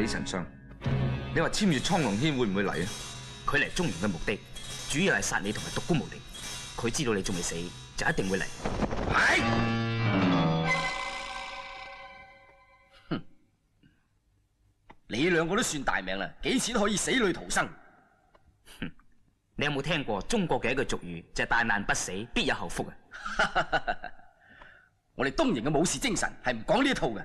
李丞相，你話簽住蒼龍軒會唔會嚟啊？佢嚟中原嘅目的，主要係殺你同埋獨孤無敵。佢知道你仲未死，就一定會嚟。係。哼，你兩個都算大命啦，幾錢可以死里逃生？哼，你有冇聽過中國嘅一句俗語，就係大難不死，必有後福啊？我哋東瀛嘅武士精神係唔講呢一套嘅，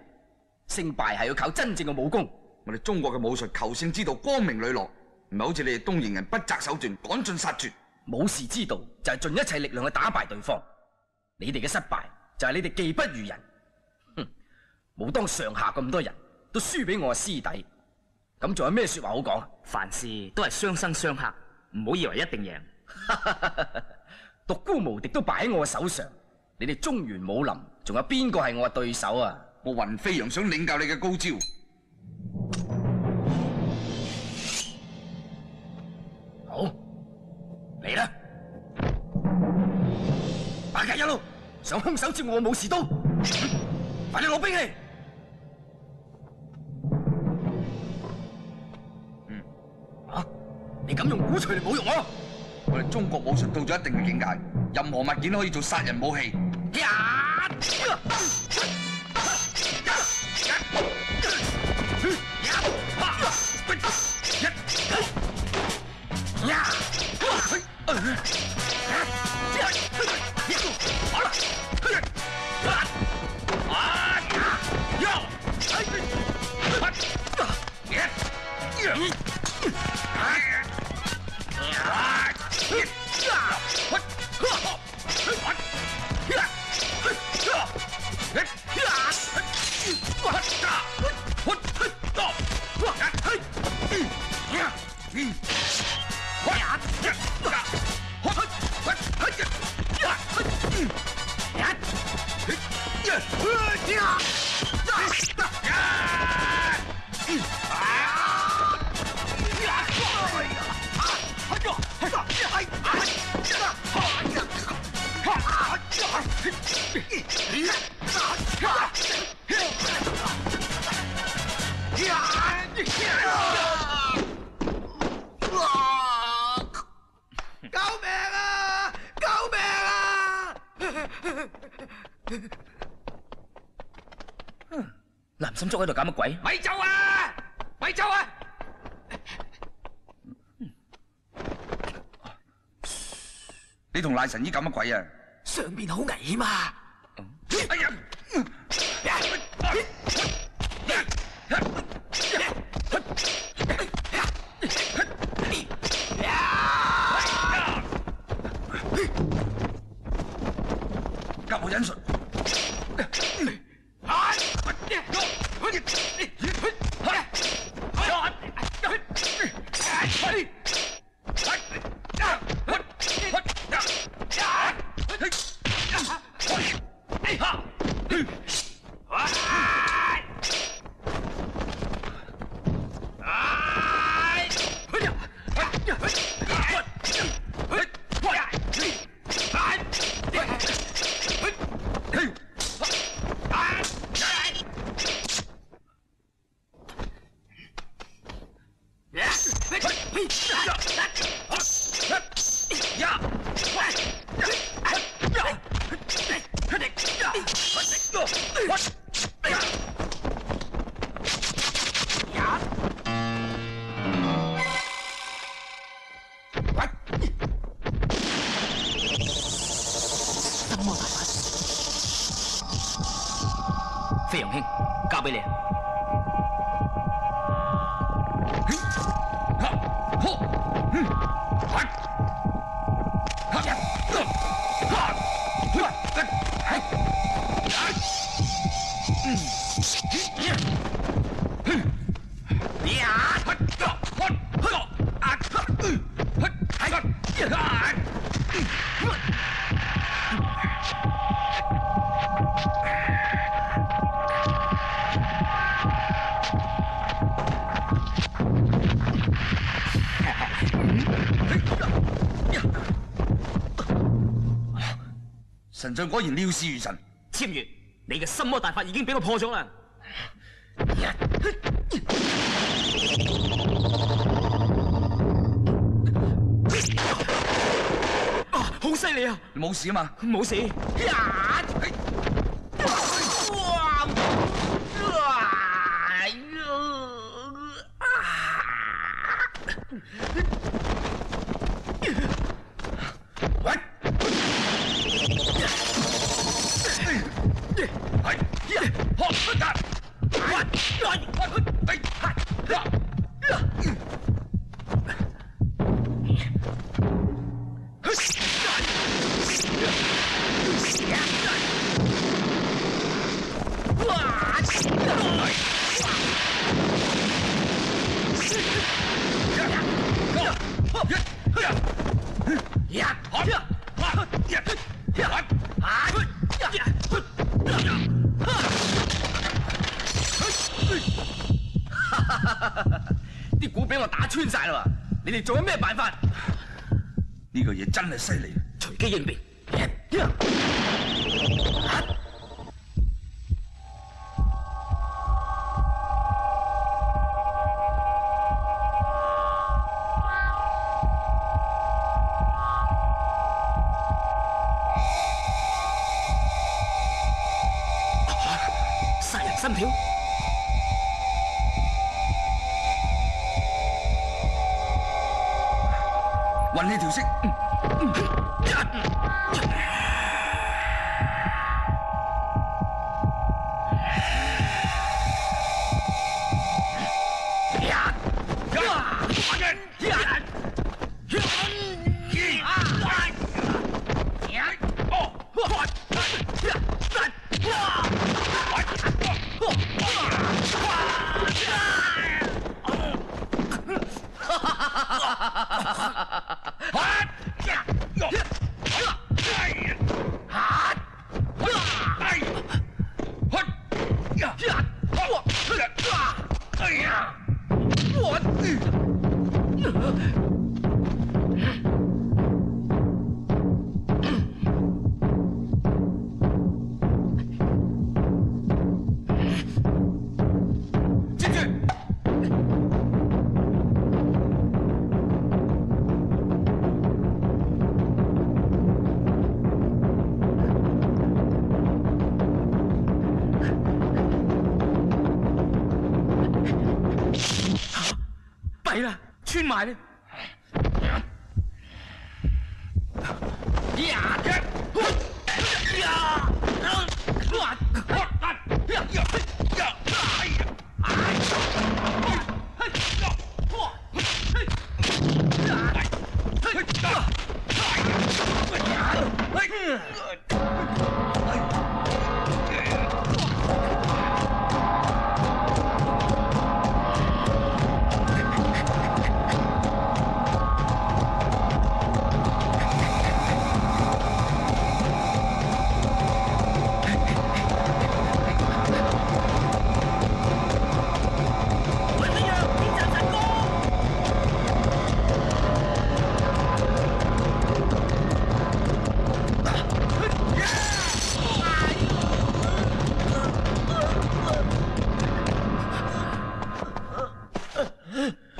勝敗係要靠真正嘅武功。我哋中國嘅武術求勝之道光明磊落，唔係好似你哋東瀛人不擇手段，趕盡殺絕。武士之道就係盡一切力量去打敗對方。你哋嘅失敗就係你哋技不如人。哼，武當上下咁多人都輸俾我嘅師弟，咁仲有咩說話好講？凡事都係相生相克，唔好以為一定贏。獨孤無敵都擺喺我嘅手上，你哋中原武林仲有邊個係我嘅對手啊？我雲飛揚想領教你嘅高招。好，嚟啦！白日一路想空手接我武士刀，快啲攞兵器！嗯，啊，你敢用鼓槌嚟侮辱我？我哋中国武术到咗一定嘅境界，任何物件都可以做殺人武器。好了。啊呀！呀！ Yeah! 喺度搞乜鬼？咪走啊！咪走啊！你同賴神醫搞乜鬼啊？上面好危險啊！哎呀！甲我忍術。飞扬兄，交俾你。神將果然料事如神。簽月，你嘅心魔大法已經俾我破咗啦。啊，好犀利啊！冇事啊嘛？冇事。啲鼓俾我打穿晒啦！你哋仲有咩辦法？呢個嘢真係犀利。隨機應變。殺人心跳。運氣調息。穿埋啦！